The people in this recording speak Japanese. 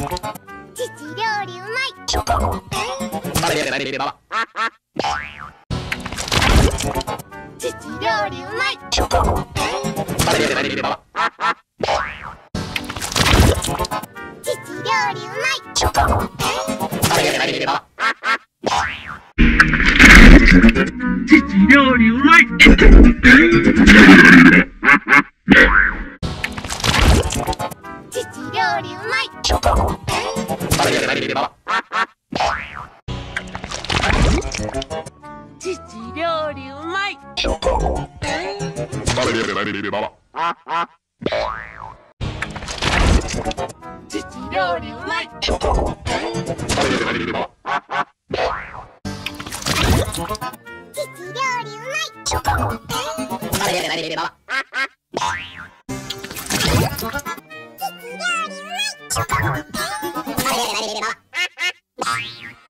父料理うまい。父料理うまい父料理うまい父料理うまい父料理うまい。父料理うまい。父料理うまい。父料理うまい。父しようか。